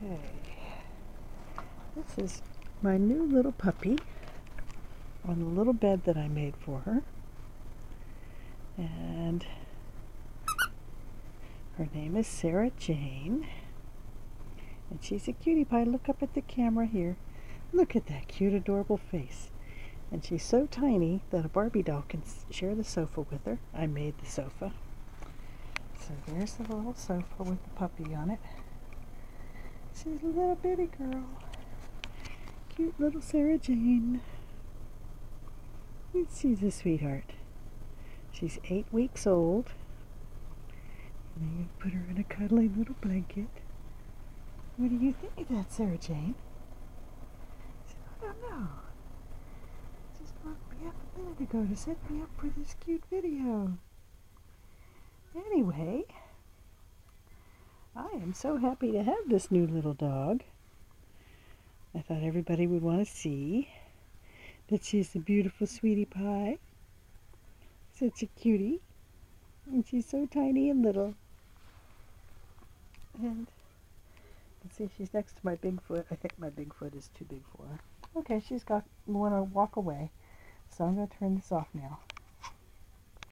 Okay. This is my new little puppy on the little bed that I made for her. And her name is Sarah Jane. And she's a cutie pie. Look up at the camera here. Look at that cute, adorable face. And she's so tiny that a Barbie doll can share the sofa with her. I made the sofa. So there's the little sofa with the puppy on it. She's a little bitty girl. Cute little Sarah Jane. She's a sweetheart. She's eight weeks old. And then you put her in a cuddly little blanket. What do you think of that, Sarah Jane? She said, I don't know. Just woke me up a minute ago to set me up for this cute video. Anyway, I am so happy to have this new little dog. I thought everybody would want to see that she's a beautiful sweetie pie. Such a cutie. And she's so tiny and little. And let's see, she's next to my Bigfoot. I think my Bigfoot is too big for her. Okay, she's got want to walk away. So I'm going to turn this off now.